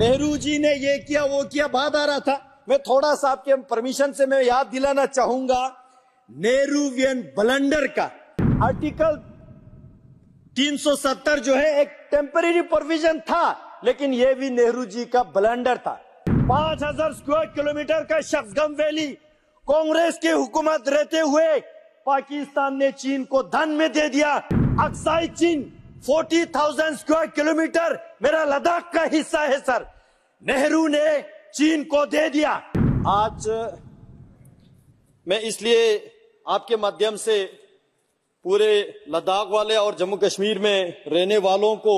नेहरू जी ने ये किया, वो किया, बात आ रहा था। मैं थोड़ा सा आपके परमिशन से मैं याद दिलाना चाहूँगा। नेहरूवियन ब्लंडर का आर्टिकल 370 जो है, एक टेम्परेरी प्रोविज़न था, लेकिन ये भी नेहरू जी का ब्लंडर था। 5000 स्क्वायर किलोमीटर का शख्सगम वैली कांग्रेस की हुकूमत रहते हुए पाकिस्तान ने चीन को धन में दे दिया। अक्साई चीन 40,000 स्क्वायर किलोमीटर मेरा लद्दाख का हिस्सा है सर। नेहरू ने चीन को दे दिया। आज मैं इसलिए आपके माध्यम से पूरे लद्दाख वाले और जम्मू कश्मीर में रहने वालों को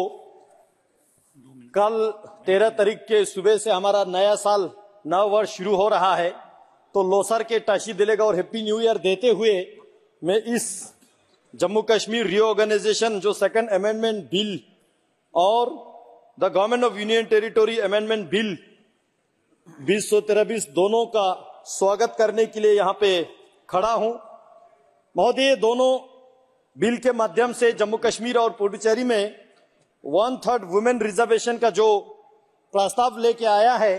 कल तेरह तारीख के सुबह से हमारा नया साल नव वर्ष शुरू हो रहा है। तो लोसर के टाशी दिलेगा और हैप्पी न्यू ईयर देते हुए मैं इस जम्मू कश्मीर रीऑर्गेनाइजेशन जो सेकंड अमेंडमेंट बिल और the government of union territory amendment bill बीस सौ दोनों का स्वागत करने के लिए यहाँ पे खड़ा हूँ। महोदय दोनों बिल के माध्यम से जम्मू कश्मीर और पुडुचेरी में वन थर्ड वुमेन रिजर्वेशन का जो प्रस्ताव लेके आया है,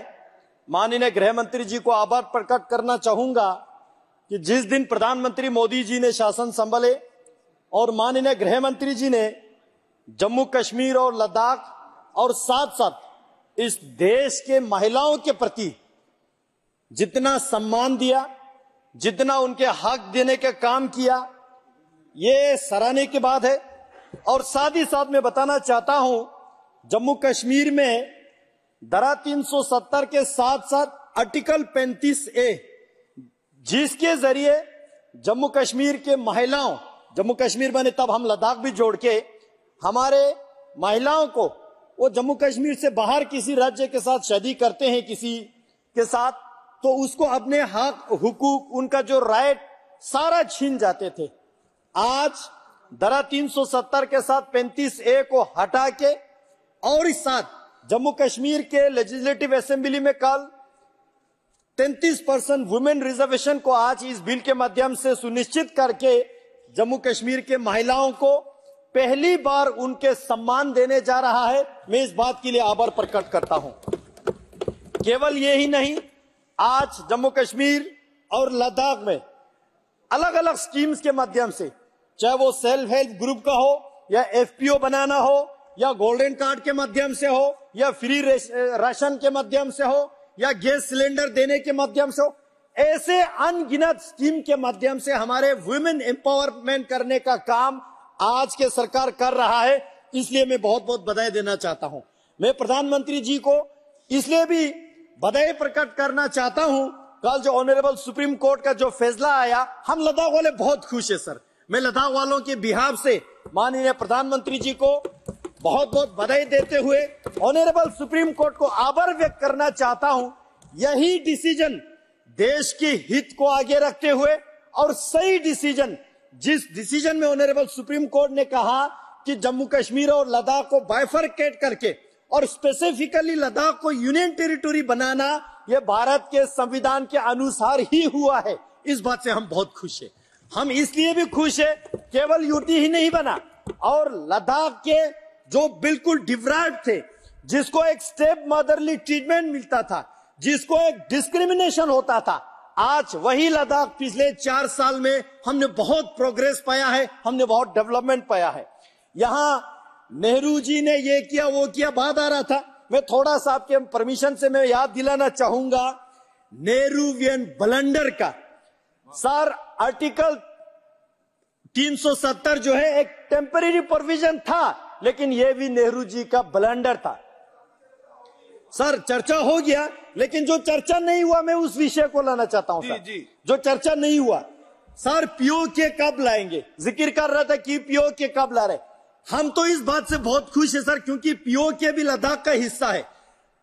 माननीय गृह मंत्री जी को आभार प्रकट करना चाहूँगा कि जिस दिन प्रधानमंत्री मोदी जी ने शासन संभाले और माननीय गृह मंत्री जी ने जम्मू कश्मीर और लद्दाख और साथ साथ इस देश के महिलाओं के प्रति जितना सम्मान दिया, जितना उनके हक देने का काम किया, ये सराहने की बात है। और साथ ही साथ मैं बताना चाहता हूँ, जम्मू कश्मीर में दरा 370 के साथ साथ आर्टिकल 35 ए, जिसके ज़रिए जम्मू कश्मीर के महिलाओं जम्मू कश्मीर बने, तब हम लद्दाख भी जोड़ के हमारे महिलाओं को, वो जम्मू कश्मीर से बाहर किसी राज्य के साथ शादी करते हैं किसी के साथ तो उसको अपने हक, हुकूक, उनका जो राइट, सारा छीन जाते थे। आज दरा 370 के साथ 35 ए को हटा के, और इस साथ जम्मू कश्मीर के लेजिस्लेटिव असेंबली में कल 33 परसेंट वुमेन रिजर्वेशन को आज इस बिल के माध्यम से सुनिश्चित करके जम्मू कश्मीर के महिलाओं को पहली बार उनके सम्मान देने जा रहा है। मैं इस बात के लिए आभार प्रकट करता हूँ। केवल ये ही नहीं, आज जम्मू कश्मीर और लद्दाख में अलग अलग स्कीम्स के माध्यम से, चाहे वो सेल्फ हेल्प ग्रुप का हो, या एफपीओ बनाना हो, या गोल्डन कार्ड के माध्यम से हो, या फ्री राशन के माध्यम से हो, या गैस सिलेंडर देने के माध्यम से हो ऐसे अनगिनत स्कीम के माध्यम से हमारे वुमेन एम्पावरमेंट करने का काम आज के सरकार कर रहा है, इसलिए मैं बहुत बहुत बधाई देना चाहता हूँ। मैं प्रधानमंत्री जी को इसलिए भी बधाई प्रकट करना चाहता हूँ, कल जो ऑनरेबल सुप्रीम कोर्ट का जो फैसला आया, हम लद्दाख वाले बहुत खुश है, सर। मैं लद्दाख वालों के बिहार से माननीय प्रधानमंत्री जी को बहुत बहुत बधाई देते हुए ऑनरेबल सुप्रीम कोर्ट को आभार व्यक्त करना चाहता हूँ। यही डिसीज़न देश के हित को आगे रखते हुए और सही डिसीज़न, जिस डिसीज़न में ऑनरेबल सुप्रीम कोर्ट ने कहा कि जम्मू कश्मीर और लद्दाख को बाइफरकेट करके और स्पेसिफिकली लद्दाख को यूनियन टेरिटोरी बनाना यह भारत के संविधान के अनुसार ही हुआ है। इस बात से हम बहुत खुश है। हम इसलिए भी खुश है, केवल यूटी ही नहीं बना। और लद्दाख के जो बिल्कुल डिवराइव थे, जिसको एक स्टेप मदरली ट्रीटमेंट मिलता था जिसको एक डिस्क्रिमिनेशन होता था। आज वही लद्दाख पिछले चार साल में हमने बहुत प्रोग्रेस पाया है, हमने बहुत डेवलपमेंट पाया है। यहाँ नेहरू जी ने ये किया, वो किया बात आ रहा था। मैं थोड़ा सा आपके परमिशन से मैं याद दिलाना चाहूँगा। नेहरू नेहरूवियन ब्लंडर का। सर आर्टिकल 370 जो है, एक टेम्परेरी प्रोविज़न था, लेकिन यह भी नेहरू जी का ब्लंडर था। सर चर्चा हो गया लेकिन जो चर्चा नहीं हुआ मैं उस विषय को लाना चाहता हूँ सर। जी। जो चर्चा नहीं हुआ सर पीओ के कब लाएँगे? ज़िक्र कर रहा था कि पीओ के कब ला रहे। हम तो इस बात से बहुत खुश है सर क्योंकि पीओ के भी लद्दाख का हिस्सा है।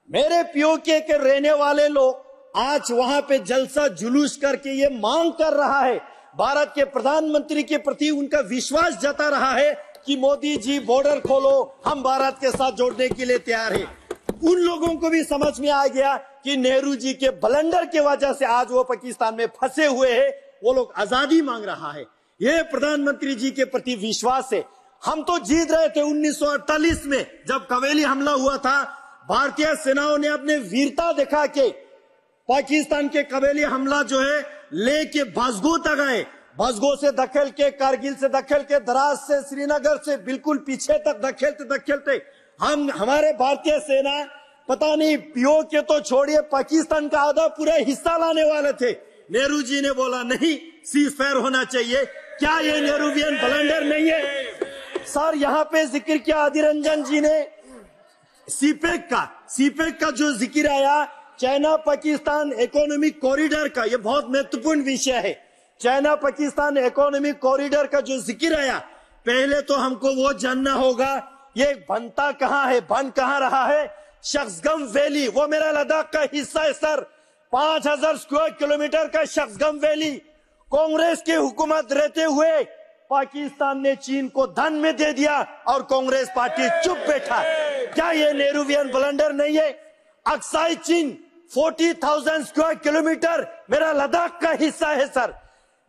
मेरे पीओ के, के रहने वाले लोग आज वहाँ पे जलसा जुलूस करके ये मांग कर रहा है। भारत के प्रधानमंत्री के प्रति उनका विश्वास जता रहा है कि मोदी जी बॉर्डर खोलो हम भारत के साथ जोड़ने के लिए तैयार है। उन लोगों को भी समझ में आ गया कि नेहरू जी के ब्लंडर के वजह से आज वो पाकिस्तान में फंसे हुए हैं, वो लोग आज़ादी मांग रहा है। ये प्रधानमंत्री जी के प्रति विश्वास है। हम तो जीत रहे थे 1948 में, जब कवेली हमला हुआ था। भारतीय सेनाओं ने अपने वीरता दिखा के पाकिस्तान के कबीली हमला जो है लेके भसगो तक आए। भसगो से दखल के, कारगिल से दखल के, दराज से, श्रीनगर से, बिल्कुल पीछे तक दखेलते दखेलते हम, हमारे भारतीय सेना, पता नहीं, पीओ के तो छोड़िए, पाकिस्तान का आधा पूरा हिस्सा लाने वाले थे। नेहरू जी ने बोला, नहीं सीज फायर होना चाहिए। क्या ये नेहरूवियन ब्लंडर नहीं है? सर, यहाँ पे ज़िक्र किया आदि रंजन जी ने। सीपेक का सीपेक का जो ज़िक्र आया, चाइना पाकिस्तान इकोनॉमिक कॉरिडोर का, ये बहुत महत्वपूर्ण विषय है। चाइना पाकिस्तान इकोनॉमिक कॉरिडोर का जो ज़िक्र आया, पहले तो हमको वो जानना होगा ये बनता कहाँ है? बन कहाँ रहा है? शख्सगम वैली, वो मेरा लद्दाख का हिस्सा है, सर। पाँच हज़ार स्क्वायर किलोमीटर का शख्सगम वैली। कांग्रेस की हुकूमत रहते हुए पाकिस्तान ने चीन को धन में दे दिया और कांग्रेस पार्टी चुप बैठा। क्या ये नेहरूवियन ब्लंडर नहीं है? अक्साई चीन, फोर्टी थाउज़ेंड स्क्वायर किलोमीटर मेरा लद्दाख का हिस्सा है, सर।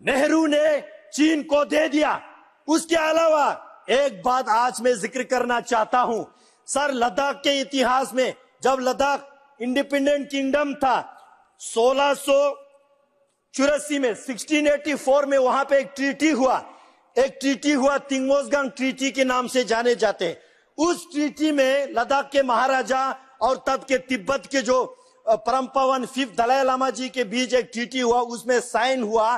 नेहरू ने चीन को दे दिया। उसके अलावा एक बात आज मैं ज़िक्र करना चाहता हूँ। सर, लद्दाख के इतिहास में, जब लद्दाख इंडिपेंडेंट किंगडम था, सोलह में 1684 में वहाँ पे एक ट्रीटी हुआ। एक ट्रीटी हुआ तिंगोसगंग ट्रीटी के नाम से जाने जाते हैं। उस ट्रीटी में लद्दाख के महाराजा और तब के तिब्बत के जो परम पवन फिफ्थ दलाई लामा जी के बीच एक ट्रीटी हुआ, उसमें साइन हुआ।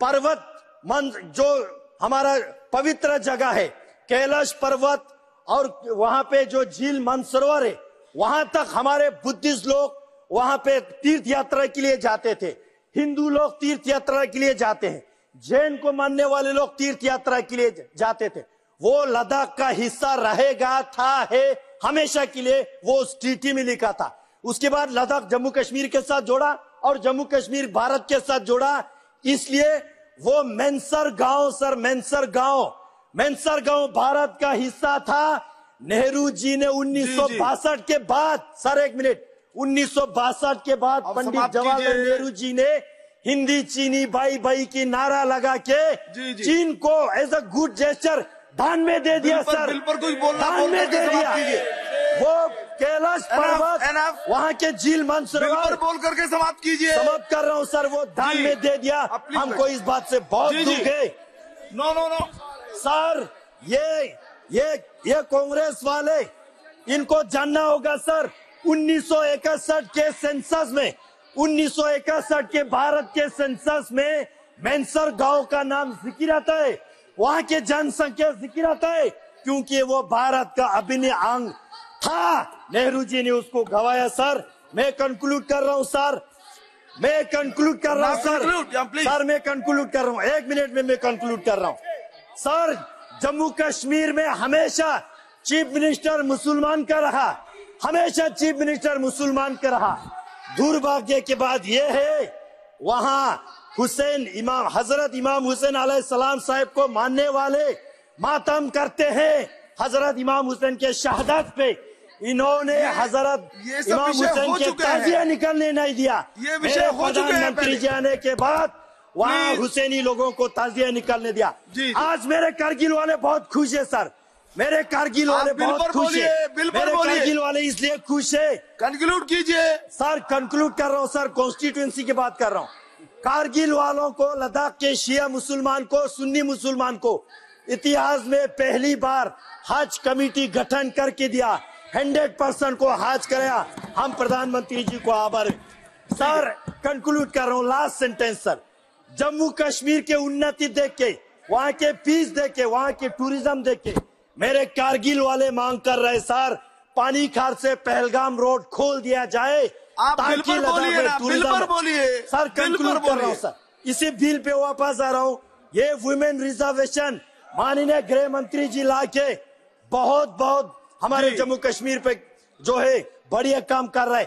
पर्वत मन जो हमारा पवित्र जगह है, कैलाश पर्वत, और वहाँ पे जो झील मनसरोवर है, वहाँ तक हमारे बुद्धिस्ट लोग वहाँ पे तीर्थ यात्रा के लिए जाते थे। हिंदू लोग तीर्थ यात्रा के लिए जाते हैं। जैन को मानने वाले लोग तीर्थ यात्रा के लिए जाते थे। वो लद्दाख का हिस्सा रहेगा, था, है, हमेशा के लिए वो उस ट्रीटी में लिखा था। उसके बाद लद्दाख जम्मू कश्मीर के साथ जोड़ा, और जम्मू कश्मीर भारत के साथ जोड़ा। इसलिए वो मेंसर गाँव सर मेंसर गाँव। मेंसर गाँव भारत का हिस्सा था। नेहरू जी ने उन्नीस के बाद सर एक मिनट उन्नीस के बाद पंडित जवाहरलाल नेहरू जी ने हिंदी चीनी बाई बाई की नारा लगा के जी जी। चीन को एज अ गुड जेस्टर दान में दे दिया सर। दान में दे दिया। वो कैलाश पर्वत वहाँ के झील मंसरोवर बोल करके समाप्त कीजिए। समाप्त कर रहा हूँ सर वो दान में दे दिया। हमको इस बात से बहुत दुख है। नो नो नो सर ये ये ये कांग्रेस वाले इनको जानना होगा सर उन्नीस सौ इकसठ के सेंसस में उन्नीस सौ इकसठ के भारत के सेंसस में मैंसर गाँव का नाम ज़िक्र आता है। वहाँ के जनसंख्या ज़िक्र आता है क्योंकि वो भारत का अभिन्न अंग था नेहरू जी ने उसको गवाया सर। मैं कंक्लूड कर रहा हूँ सर। मैं कंक्लूड कर रहा हूँ सर। सर मैं कंक्लूड कर रहा हूँ। एक मिनट में मैं कंक्लूड कर रहा हूँ। सर जम्मू कश्मीर में हमेशा चीफ मिनिस्टर मुसलमान का रहा। हमेशा चीफ मिनिस्टर मुसलमान का रहा। दुर्भाग्य के बाद ये है वहाँ हुसैन इमाम हज़रत इमाम हुसैन सलाम साहब को मानने वाले मातम करते हैं। हज़रत इमाम हुसैन के शहादत पे इन्होंने हज़रत इमाम हुसैन के ताजिया निकलने नहीं दिया। ये विषय हो चुके प्रधानमंत्री जी आने के बाद वहाँ हुसैनी लोगों को ताजिया निकलने दिया। आज मेरे करगिल वाले बहुत खुश है सर। मेरे कारगिल वाले बहुत खुश है। मेरे कारगिल वाले इसलिए खुश है। कंक्लूड कीजिए। सर कंक्लूड कर रहा हूँ सर। कॉन्स्टिट्यूंसी की बात कर रहा हूँ। कारगिल वालों को लद्दाख के शिया मुसलमान को सुन्नी मुसलमान को इतिहास में पहली बार हज कमेटी गठन करके दिया। हंड्रेड परसेंट को हाज कराया हम प्रधानमंत्री जी को आभार। सर कंक्लूड कर रहा हूँ। Last sentence sir Jammu Kashmir के उन्नति देख के वहाँ के पीस देख के वहाँ के टूरिज़्म देख के मेरे कारगिल वाले मांग कर रहे सर पानी खार से पहलगाम रोड खोल दिया जाए आप बोलिए सर कंक्लूड कर रहा हूँ सर इसी बिल पे वापस आ रहा हूँ। ये वुमेन रिजर्वेशन माननीय गृह मंत्री जी ला के बहुत बहुत हमारे जम्मू कश्मीर पे जो है बढ़िया काम कर रहे